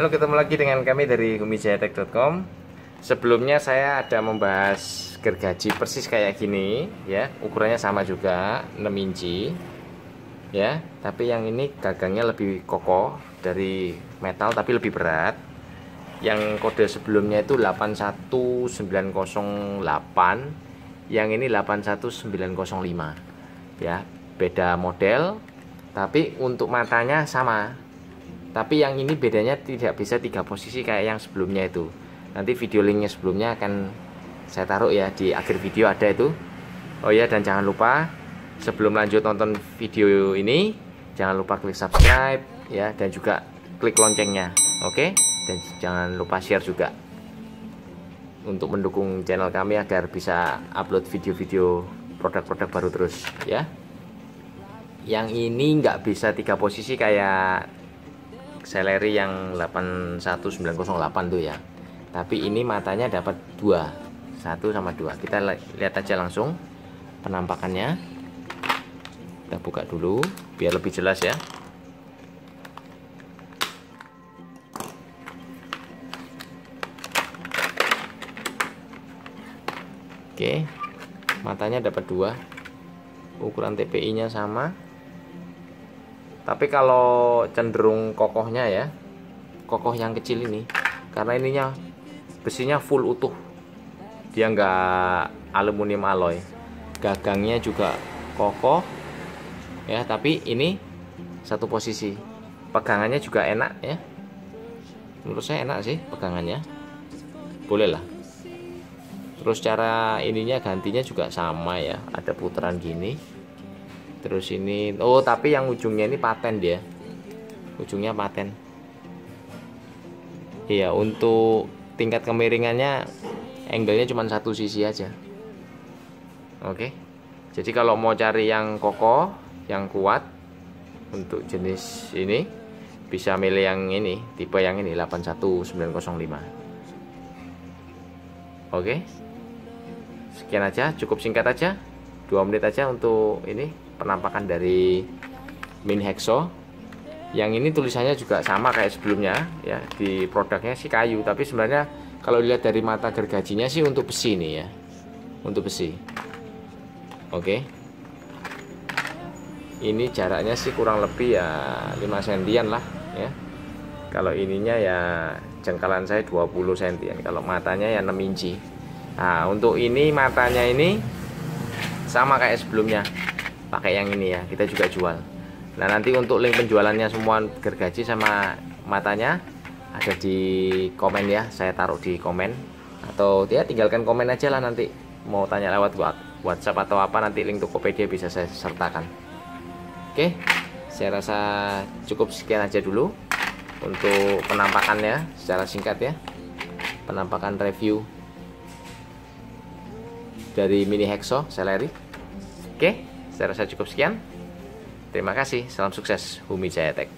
Halo ketemu lagi dengan kami dari humijayatek.com Sebelumnya saya ada membahas gergaji persis kayak gini ya. Ukurannya sama juga 6 inci ya. Tapi yang ini gagangnya lebih kokoh dari metal tapi lebih berat. Yang kode sebelumnya itu 81908 Yang ini 81905 ya. Beda model tapi untuk matanya sama tapi yang ini bedanya tidak bisa tiga posisi kayak yang sebelumnya itu. Nanti video linknya sebelumnya akan saya taruh ya di akhir video ada itu. Oh ya dan jangan lupa sebelum lanjut nonton video ini jangan lupa klik subscribe ya dan juga klik loncengnya oke? Dan jangan lupa share juga untuk mendukung channel kami agar bisa upload video-video produk-produk baru terus ya. Yang ini nggak bisa tiga posisi kayak seleri yang 81908 tuh ya. Tapi ini matanya dapat dua. Satu sama dua. Kita lihat aja langsung penampakannya. Kita buka dulu biar lebih jelas ya. Oke matanya dapat dua. Ukuran TPI nya sama tapi kalau cenderung kokohnya ya kokoh yang kecil ini karena ininya besinya full utuh. Dia nggak aluminium alloy. Gagangnya juga kokoh ya tapi ini satu posisi. Pegangannya juga enak ya. Menurut saya enak sih pegangannya. Boleh lah. Terus cara ininya gantinya juga sama ya. Ada putaran gini terus ini oh tapi yang ujungnya ini paten dia. Ujungnya paten. Iya untuk tingkat kemiringannya angle-nya cuma satu sisi aja. Oke? Jadi kalau mau cari yang kokoh yang kuat untuk jenis ini bisa milih yang ini tipe yang ini 81905 oke? Sekian aja cukup singkat aja. Dua menit aja untuk ini penampakan dari mini hexo. Yang ini tulisannya juga sama kayak sebelumnya ya di produknya sih kayu. Tapi sebenarnya kalau dilihat dari mata gergajinya sih untuk besi nih ya. Untuk besi. Oke. Ini jaraknya sih kurang lebih ya 5 sentian lah ya. Kalau ininya ya jengkalan saya 20 sentian. Kalau matanya ya 6 inci. Nah untuk ini matanya ini sama kayak sebelumnya pakai yang ini ya kita juga jual. Nah nanti untuk link penjualannya semua gergaji sama matanya ada di komen ya saya taruh di komen. Atau ya tinggalkan komen aja lah nanti. Mau tanya lewat WhatsApp atau apa nanti link Tokopedia bisa saya sertakan. Oke saya rasa cukup sekian aja dulu untuk penampakannya secara singkat ya. Penampakan review dari mini hexo seleri. Oke saya rasa cukup sekian. Terima kasih, salam sukses Humi Jayatek.